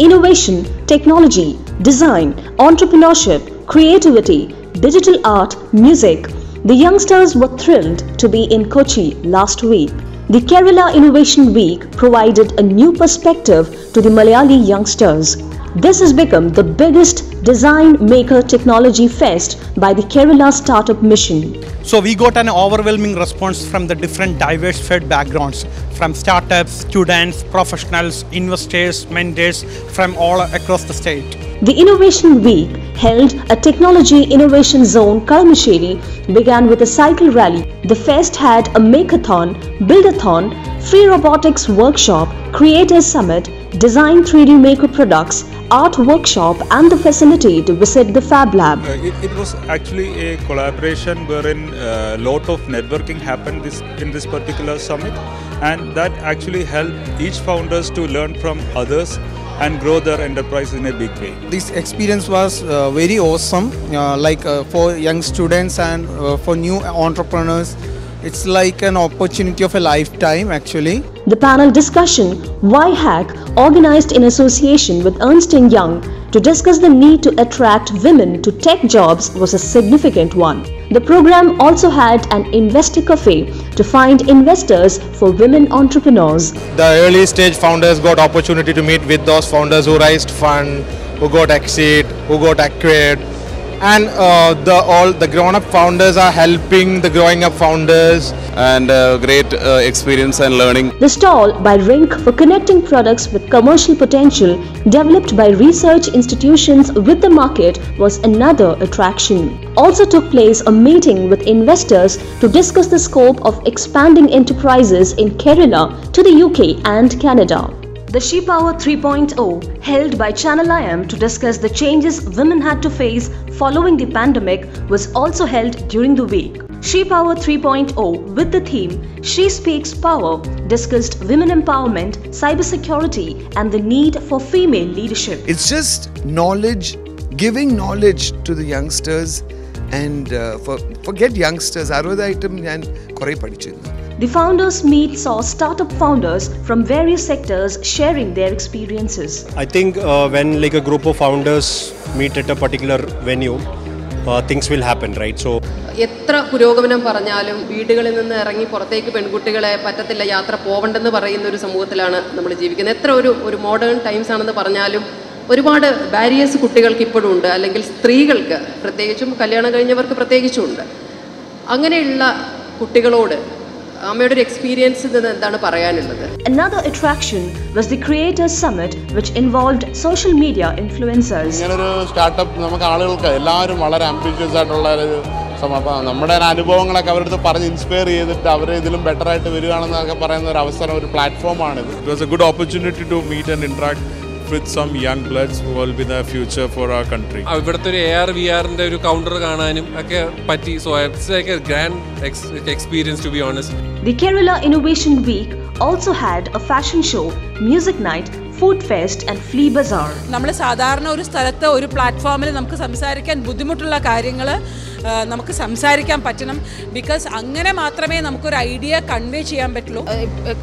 innovation, technology, design, entrepreneurship, creativity, digital art, music. The youngsters were thrilled to be in Kochi last week. The Kerala Innovation Week provided a new perspective to the Malayali youngsters. This has become the biggest design maker technology fest by the Kerala Startup Mission. So we got an overwhelming response from the different diverse fed backgrounds from startups, students, professionals, investors, mentors from all across the state. The Innovation Week, held at Technology Innovation Zone Kalamassery, began with a cycle rally. The fest had a makeathon, buildathon, free robotics workshop, creators summit, design 3D maker products, art workshop and the facility to visit the Fab Lab. Uh, it, it was actually a collaboration wherein a lot of networking happened this, in this particular summit and that actually helped each founders to learn from others and grow their enterprise in a big way. This experience was uh, very awesome, uh, like uh, for young students and uh, for new entrepreneurs. It's like an opportunity of a lifetime actually. The panel discussion, Why Hack, organized in association with Ernst & Young to discuss the need to attract women to tech jobs was a significant one. The program also had an investor cafe to find investors for women entrepreneurs. the early stage founders got opportunity to meet with those founders who raised fund who got exit who got acquired and uh, the all the grown up founders are helping the growing up founders and uh, great uh, experience and learning. The stall by Rink for connecting products with commercial potential developed by research institutions with the market was another attraction. Also took place a meeting with investors to discuss the scope of expanding enterprises in Kerala to the UK and Canada The She Power 3.0, held by Channel IM to discuss the changes women had to face following the pandemic, was also held during the week. She Power 3.0, with the theme She Speaks Power, discussed women empowerment, cybersecurity, and the need for female leadership. It's just knowledge, giving knowledge to the youngsters and uh, for forget youngsters അറുപതായിട്ടും ഞാൻ കുറേ പഠിച്ചിരുന്നു The founders meet saw startup founders from various sectors sharing their experiences. I think uh, when like a group of founders meet at a particular venue, uh, things will happen, right? So എത്ര പുരോഗമനം പറഞ്ഞാലും വീടുകളിൽ നിന്ന് ഇറങ്ങി പുറത്തേക്ക് പെൺകുട്ടികളെ പറ്റത്തില്ല യാത്ര പോവണ്ടെന്ന് പറയുന്ന ഒരു സമൂഹത്തിലാണ് നമ്മൾ ജീവിക്കുന്നത് എത്ര ഒരു ഒരു മോഡേൺ ടൈംസ് ആണെന്ന് പറഞ്ഞാലും ഒരുപാട് ബാരിയേഴ്സ് കുട്ടികൾക്ക് ഇപ്പോഴും ഉണ്ട് അല്ലെങ്കിൽ സ്ത്രീകൾക്ക് പ്രത്യേകിച്ചും കല്യാണം കഴിഞ്ഞവർക്ക് പ്രത്യേകിച്ചും ഉണ്ട് അങ്ങനെയുള്ള കുട്ടികളോട് അമ്മയുടെ ഒരു എക്സ്പീരിയൻസിൽ നിന്ന് എന്താണ് പറയാനുള്ളത് Another attraction was the Creators Summit, which involved social media influencers. ഇങ്ങനൊരു സ്റ്റാർട്ടപ്പ് നമുക്ക് ആളുകൾക്ക് എല്ലാവരും വളരെ ആംബിഷ്യസ് ആയിട്ടുള്ള ഒരു സം- നമ്മുടെ അനുഭവങ്ങളൊക്കെ അവരുടെ അടുത്ത് പറഞ്ഞ് ഇൻസ്പയർ ചെയ്തിട്ട് അവരെ ഇതിലും ബെറ്റർ ആയിട്ട് വരികയാണെന്നൊക്കെ പറയുന്ന ഒരു അവസരം ഒരു പ്ലാറ്റ്ഫോമാണിത് it was a good opportunity to meet and interact with some young bloods be the future for our country ഇവിടുത്തെ ഒരു എ ആർ വി ആറിന്റെ ഒരു കൗണ്ടർ കാണാനും ഒക്കെ പറ്റി. So like a grand experience to be honest the Kerala innovation week also had a fashion show music night food fest and flea bazaar നമ്മൾ സാധാരണ ഒരു സ്ഥലത്ത് ഒരു പ്ലാറ്റ്ഫോമിൽ നമുക്ക് സംസാരിക്കാൻ ബുദ്ധിമുട്ടുള്ള കാര്യങ്ങൾ നമുക്ക് സംസാരിക്കാൻ പറ്റണം. ബിക്കോസ് അങ്ങനെ മാത്രമേ നമുക്കൊരു ഐഡിയ കൺവേ ചെയ്യാൻ പറ്റുള്ളൂ.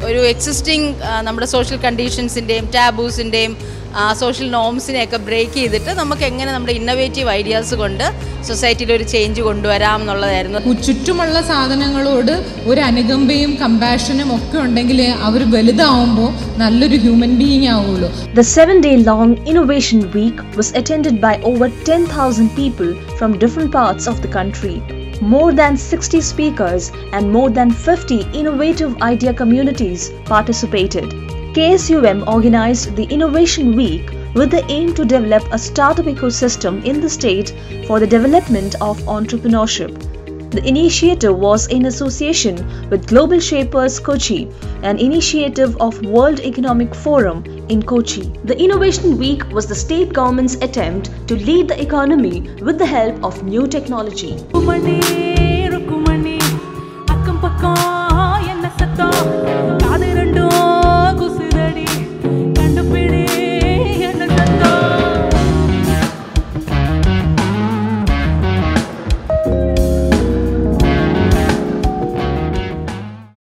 ഒരു എക്സിസ്റ്റിംഗ് നമ്മുടെ സോഷ്യൽ കണ്ടീഷൻസിന്റെയും ടാബൂസിന്റെയും സോഷ്യൽ നോംസിനെയൊക്കെ ബ്രേക്ക് ചെയ്തിട്ട് നമുക്ക് എങ്ങനെ നമ്മുടെ ഇന്നോവേറ്റീവ് ഐഡിയാസ് കൊണ്ട് സൊസൈറ്റിയിൽ ഒരു ചേഞ്ച് കൊണ്ടുവരാം എന്നുള്ളതായിരുന്നു ചുറ്റുമുള്ള സാധനങ്ങളോട് ഒരു അനുകമ്പയും കമ്പാഷനും ഒക്കെ ഉണ്ടെങ്കിൽ അവർ വലുതാവുമ്പോൾ നല്ലൊരു ഹ്യൂമൻ ബീയിങ് ആവുള്ളൂ The seven day long Innovation Week was attended by over 10,000 people from different parts of the country. More than 60 speakers and more than 50 innovative idea communities participated. KSUM organized the Innovation Week with the aim to develop a startup ecosystem in the state for the development of entrepreneurship. The initiative was in association with Global Shapers Kochi, an initiative of World Economic Forum in Kochi. The Innovation Week was the state government's attempt to lead the economy with the help of new technology.